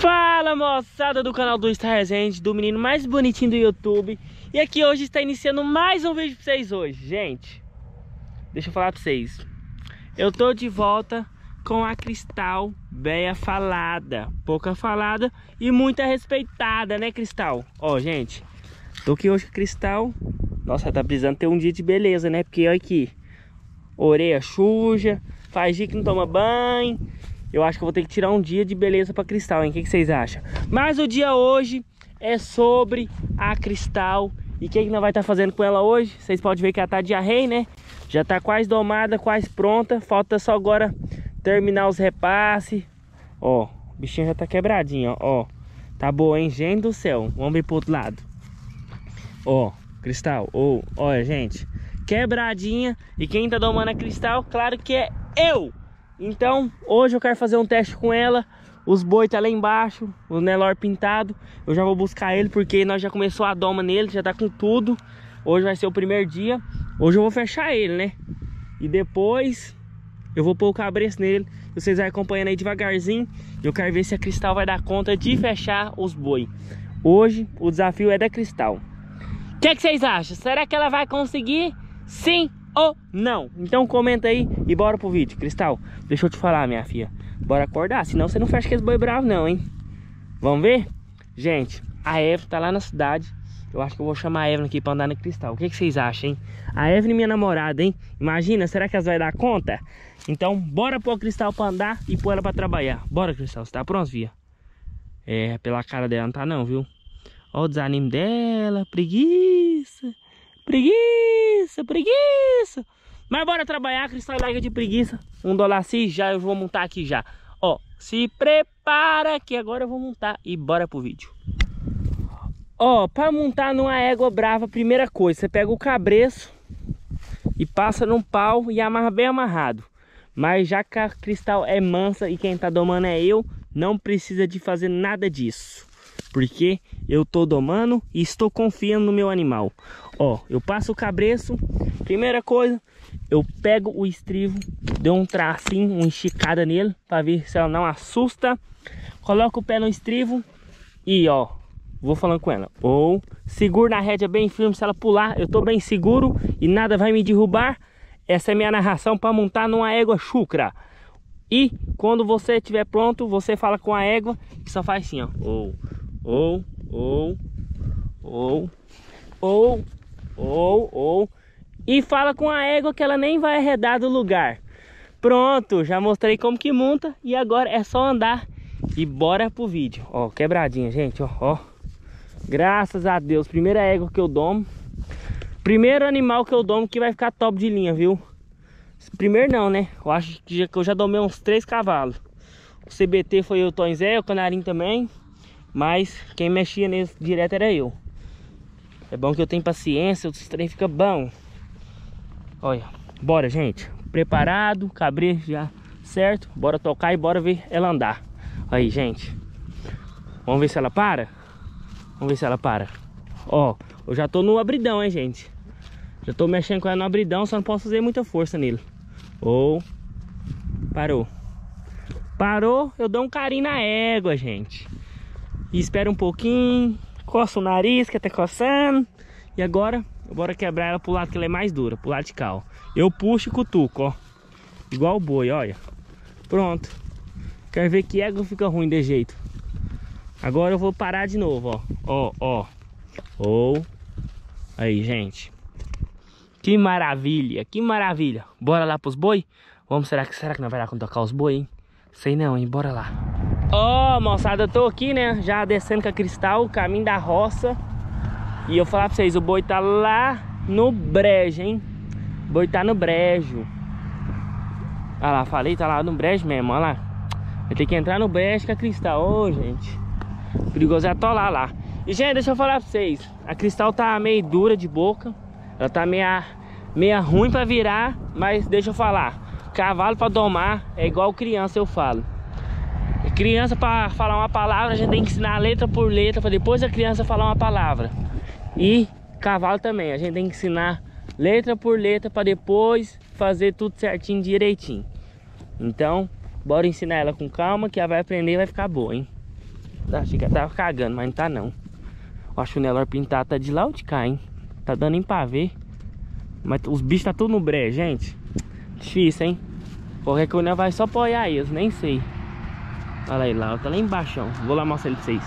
Fala moçada do canal do Star Resende, do menino mais bonitinho do YouTube. E aqui hoje está iniciando mais um vídeo para vocês hoje. Gente, deixa eu falar para vocês. Eu tô de volta com a Cristal Beia falada. Pouca falada e muita respeitada, né Cristal? Ó gente, tô aqui hoje com a Cristal. Nossa, tá precisando ter um dia de beleza, né? Porque olha aqui Orelha suja, faz dia que não toma banho eu acho que eu vou ter que tirar um dia de beleza para Cristal, hein? O que, que, vocês acham? Mas o dia hoje é sobre a Cristal. E o que, que nós vai estar tá fazendo com ela hoje? Vocês podem ver que ela tá de arreio, né? Já tá quase domada, quase pronta. Falta só agora terminar os repasses. Ó, o bichinho já tá quebradinho, ó. ó. Tá boa, hein? Gente do céu. Vamos ver pro outro lado. Ó, Cristal. Ó, olha, gente. Quebradinha. E quem tá domando a Cristal, claro que é eu. Então, hoje eu quero fazer um teste com ela. Os boi tá lá embaixo, o Nelor pintado. Eu já vou buscar ele porque nós já começou a doma nele, já tá com tudo. Hoje vai ser o primeiro dia. Hoje eu vou fechar ele, né? E depois eu vou pôr o cabreço nele. Vocês vão acompanhando aí devagarzinho. Eu quero ver se a Cristal vai dar conta de fechar os boi. Hoje o desafio é da Cristal. O que, é que vocês acham? Será que ela vai conseguir? Sim ou não? Então comenta aí e bora pro vídeo. Cristal, deixa eu te falar, minha filha. Bora acordar, senão você não fecha aqueles boi bravos não, hein? Vamos ver? Gente, a Evelyn tá lá na cidade. Eu acho que eu vou chamar a Evelyn aqui pra andar no Cristal. O que, que vocês acham, hein? A Evelyn minha namorada, hein? Imagina, será que elas vai dar conta? Então, bora pôr o Cristal pra andar e pôr ela pra trabalhar. Bora, Cristal, você tá pronto, via? É, pela cara dela não tá não, viu? Ó o desanimo dela, preguiça. Preguiça, preguiça. Mas bora trabalhar, cristal larga de preguiça. Um dólar assim, já eu vou montar aqui já. Ó, se prepara que agora eu vou montar e bora pro vídeo. Ó, para montar numa égua brava, primeira coisa, você pega o cabreço e passa num pau e amarra bem amarrado. Mas já que a cristal é mansa e quem tá domando é eu, não precisa de fazer nada disso porque eu tô domando e estou confiando no meu animal. Ó, eu passo o cabreço, primeira coisa, eu pego o estrivo, dou um tracinho, uma esticada nele, para ver se ela não assusta. Coloco o pé no estrivo e ó, vou falando com ela. Ou seguro na rédea bem firme, se ela pular, eu tô bem seguro e nada vai me derrubar. Essa é minha narração para montar numa égua chucra. E quando você estiver pronto, você fala com a égua que só faz assim, ó. Ou, ou, ou, ou, ou, ou, ou. E fala com a égua que ela nem vai arredar do lugar. Pronto, já mostrei como que monta e agora é só andar e bora pro vídeo. Ó, quebradinha, gente, ó, ó. Graças a Deus, primeira égua que eu domo. Primeiro animal que eu domo que vai ficar top de linha, viu? Primeiro não, né? Eu acho que eu já domei uns três cavalos. O CBT foi o Tom Zé, o Canarim também. Mas quem mexia nesse direto era eu. É bom que eu tenho paciência, o trem fica bom. Olha, bora gente. Preparado, cabreiro já certo. Bora tocar e bora ver ela andar. Aí, gente. Vamos ver se ela para? Vamos ver se ela para. Ó, eu já tô no abridão, hein, gente. Já tô mexendo com ela no abridão, só não posso fazer muita força nele. Ou... Parou. Parou, eu dou um carinho na égua, gente. E espera um pouquinho, coça o nariz que tá coçando. E agora, bora quebrar ela pro lado que ela é mais dura, pro lado de cá, ó. Eu puxo e cutuco, ó. Igual o boi, olha. Pronto. Quero ver que égua fica ruim de jeito. Agora eu vou parar de novo, ó. Ó, ó. Ou. Aí, gente. Que maravilha, que maravilha. Bora lá pros boi? Vamos, será que, será que não vai dar com tocar os boi, hein? Sei não, hein? Bora lá. Ó, oh, moçada, eu tô aqui, né? Já descendo com a Cristal, caminho da roça. E eu falar pra vocês, o boi tá lá no brejo, hein? O boi tá no brejo. Olha lá, falei, tá lá no brejo mesmo, olha lá. Vai ter que entrar no brejo com a Cristal. Ô, oh, gente. Perigoso é atolar lá. E, gente, deixa eu falar pra vocês. A Cristal tá meio dura de boca. Ela tá meia, meia ruim pra virar. Mas deixa eu falar. Cavalo pra domar é igual criança, eu falo. Criança para falar uma palavra, a gente tem que ensinar letra por letra para depois a criança falar uma palavra. E cavalo também, a gente tem que ensinar letra por letra para depois fazer tudo certinho, direitinho. Então, bora ensinar ela com calma que ela vai aprender e vai ficar boa, hein? Achei que tava cagando, mas não tá não. Que o Nelor pintado tá de lá ou de cá, hein? Tá dando nem pra ver. Mas os bichos tá tudo no bré, gente. Difícil, hein? Qualquer coisa vai só apoiar eles, nem sei. Olha aí lá, tá lá embaixo. Vou lá mostrar ele pra vocês.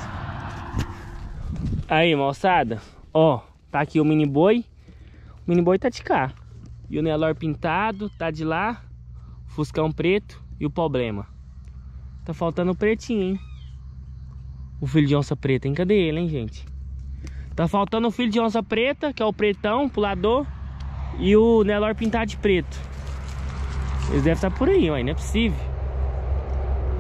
Aí, moçada. Ó, tá aqui o mini boi. O mini boi tá de cá. E o Nelor pintado, tá de lá. Fuscão preto e o problema. Tá faltando o pretinho, hein? O filho de onça preta, hein? Cadê ele, hein, gente? Tá faltando o filho de onça preta, que é o pretão, pulador. E o Nelor pintado de preto. Eles devem estar por aí, ó. Não é possível.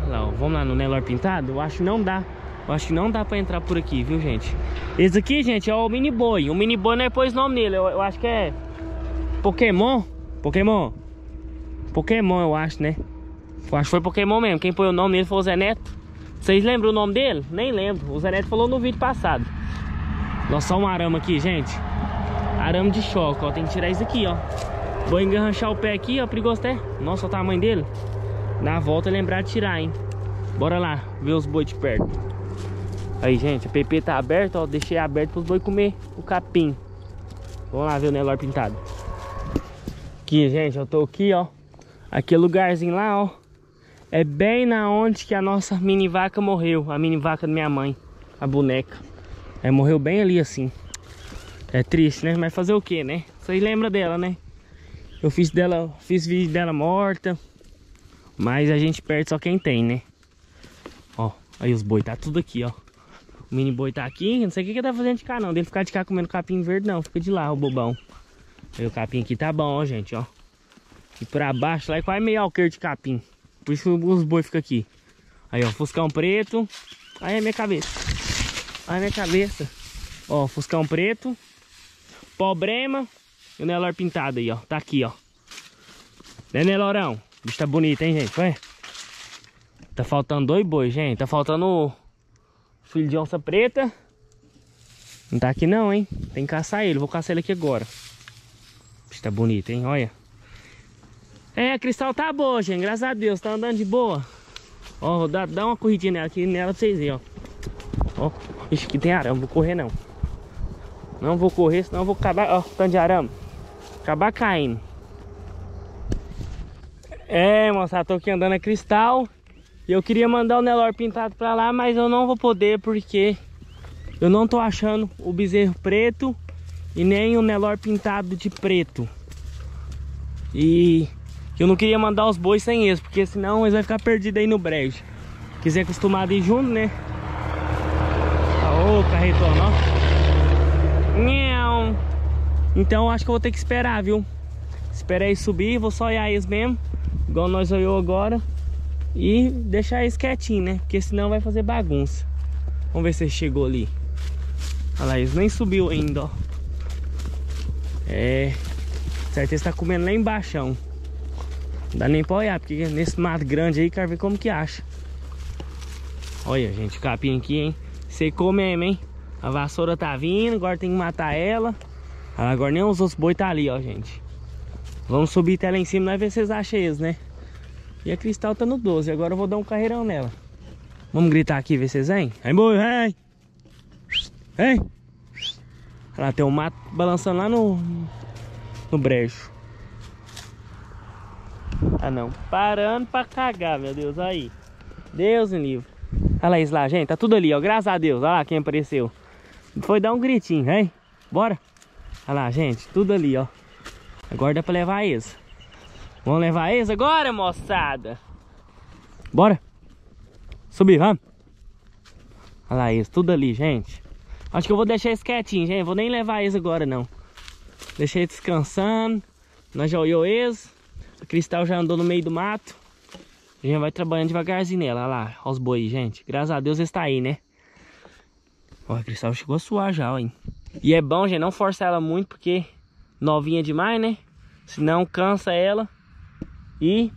Lá, ó, vamos lá no Nelor pintado? Eu acho que não dá. Eu acho que não dá pra entrar por aqui, viu, gente? Esse aqui, gente, é o mini boi. O mini boi não é pôs nome nele. Eu, eu acho que é Pokémon. Pokémon. Pokémon, eu acho, né? Eu acho que foi Pokémon mesmo. Quem põe o nome nele foi o Zé Neto. Vocês lembram o nome dele? Nem lembro. O Zé Neto falou no vídeo passado. Nossa, só um arame aqui, gente. Arame de choque, ó. Tem que tirar isso aqui, ó. Vou enganchar o pé aqui, ó. Perigoso até. Nossa, o tamanho dele. Na volta lembrar de tirar, hein. Bora lá, ver os boi de perto. Aí, gente, a PP tá aberta, ó. Deixei aberto para os boi comer o capim. Vamos lá ver o Nelor pintado. Aqui, gente, eu tô aqui, ó. Aquele lugarzinho lá, ó. É bem na onde que a nossa mini vaca morreu. A mini vaca da minha mãe. A boneca. É, morreu bem ali assim. É triste, né? Mas fazer o que, né? Vocês lembram dela, né? Eu fiz dela, fiz vídeo dela morta. Mas a gente perde só quem tem, né? Ó, aí os boi tá tudo aqui, ó. O mini boi tá aqui. Não sei o que que tá fazendo de cá, não. Dele ficar de cá comendo capim verde, não. Fica de lá, o bobão. Aí o capim aqui tá bom, ó, gente, ó. E pra baixo lá é quase meio alqueiro de capim. Por isso os boi ficam aqui. Aí, ó, Fuscão preto. Aí é minha cabeça. Aí é minha cabeça. Ó, Fuscão preto. Problema. E o Nelor pintado aí, ó. Tá aqui, ó. Né, Nelorão? Bicho tá bonito, hein, gente? Ué? Tá faltando dois bois, gente. Tá faltando o filho de onça preta. Não tá aqui não, hein? Tem que caçar ele. Vou caçar ele aqui agora. Bicho tá bonito, hein? Olha. É, a cristal tá boa, gente. Graças a Deus, tá andando de boa. Ó, vou dar, dar uma corridinha nela aqui nela pra vocês verem, ó. Ó, ixi, aqui tem arame, vou correr não. Não vou correr, senão eu vou acabar, ó, tanto de arame. Acabar caindo. É, moçada, tô aqui andando a cristal. E eu queria mandar o Nelor pintado pra lá, mas eu não vou poder porque eu não tô achando o bezerro preto e nem o Nelor pintado de preto. E eu não queria mandar os bois sem eles, porque senão eles vão ficar perdidos aí no brejo. Quiser acostumado ir junto, né? Ô, carretona, ó. Então acho que eu vou ter que esperar, viu? Esperar eles subir, vou só olhar eles mesmo. Igual nós olhou agora. E deixar eles quietinhos, né? Porque senão vai fazer bagunça. Vamos ver se ele chegou ali. Olha lá, eles nem subiu ainda, ó. É. Certeza tá comendo lá embaixo. Não dá nem pra olhar, porque nesse mato grande aí, quero ver como que acha. Olha, gente, o capim aqui, hein? Secou mesmo, hein? A vassoura tá vindo, agora tem que matar ela. Agora nem os outros boi tá ali, ó, gente. Vamos subir até lá em cima, nós ver se vocês acham eles, né? E a cristal tá no 12, agora eu vou dar um carreirão nela. Vamos gritar aqui, ver se vocês vêm? Vem, boi, vem! Vem! Lá, tem um mato balançando lá no, no brejo. Ah não, parando pra cagar, meu Deus, aí. Deus me livre. Olha lá isso lá, gente, tá tudo ali, ó, graças a Deus. Olha lá quem apareceu. Foi dar um gritinho, hein? Bora. Olha lá, gente, tudo ali, ó. Agora dá pra levar eles. Vamos levar eles agora, moçada? Bora. Subir, vamos. Olha lá eles, tudo ali, gente. Acho que eu vou deixar eles quietinhos, gente. Vou nem levar eles agora, não. Deixei descansando. Nós já olhou. A Cristal já andou no meio do mato. A gente vai trabalhando devagarzinho nela. Olha lá, olha os boi, gente. Graças a Deus está aí, né? Ó, Cristal chegou a suar já, hein? E é bom, gente, não forçar ela muito, porque novinha demais, né? Senão cansa ela. E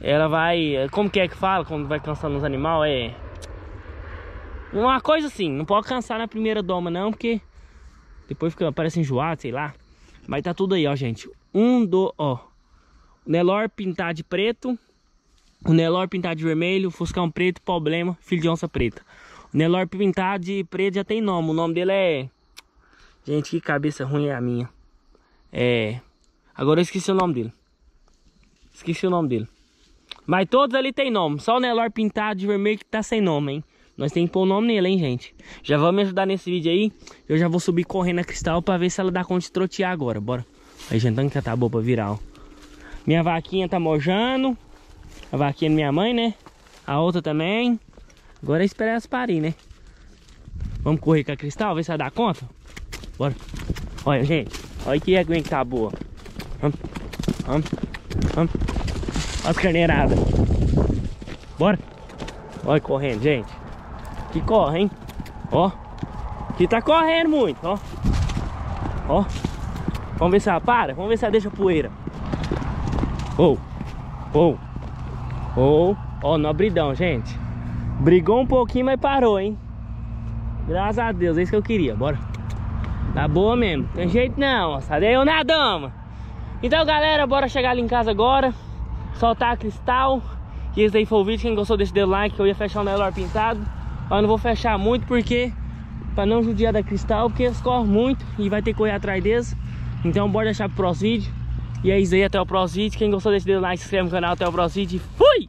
ela vai... Como que é que fala quando vai cansando os animais? É... Uma coisa assim, não pode cansar na primeira doma não, porque depois fica, parece enjoado, sei lá. Mas tá tudo aí, ó, gente. Um, do, ó, Nelor pintado de preto. O Nelor pintado de vermelho. Fuscão preto, problema. Filho de onça preta. O Nelor pintado de preto já tem nome. O nome dele é... Gente, que cabeça ruim é a minha. É... Agora eu esqueci o nome dele. Esqueci o nome dele. Mas todos ali tem nome. Só o Nelor pintado de vermelho que tá sem nome, hein? Nós temos que pôr o nome nele, hein, gente? Já vamos me ajudar nesse vídeo aí. Eu já vou subir correndo a cristal pra ver se ela dá conta de trotear agora. Bora. Aí, gente, que tá boa pra virar, ó. Minha vaquinha tá mojando. A vaquinha da minha mãe, né? A outra também. Agora é esperar elas parir, né? Vamos correr com a cristal, ver se ela dá conta. Bora. Olha, gente. Olha que aguinha que tá boa. Vamos. Vamos. Vamos. Olha as carneiradas. Bora. Olha correndo, gente. Que corre, hein? Ó. Que tá correndo muito, ó. Ó. Vamos ver se ela para. Vamos ver se ela deixa poeira. Ou. Oh. Ou. Oh. Ou. Oh. Ó, no abridão, gente. Brigou um pouquinho, mas parou, hein? Graças a Deus, é isso que eu queria. Bora. Tá boa mesmo. Tem jeito não, Cadê eu na dama? Então, galera, bora chegar ali em casa agora. Soltar a cristal. E esse daí foi o vídeo. Quem gostou, deixa o like. Que eu ia fechar o melhor pintado. Mas não vou fechar muito porque... Pra não judiar da cristal. Porque eles correm muito. E vai ter que correr atrás deles. Então, bora deixar pro próximo vídeo. E é isso aí. Até o próximo vídeo. Quem gostou, deixa o like. Se inscreve no canal. Até o próximo vídeo. Fui!